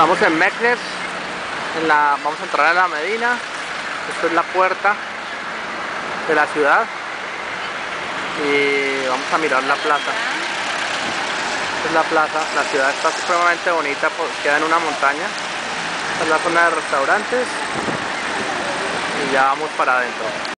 Estamos en Meknes, en la, vamos a entrar a la Medina. Esta es la puerta de la ciudad y vamos a mirar la plaza. Esta es la plaza, la ciudad está supremamente bonita, pues, queda en una montaña. Esta es la zona de restaurantes y ya vamos para adentro.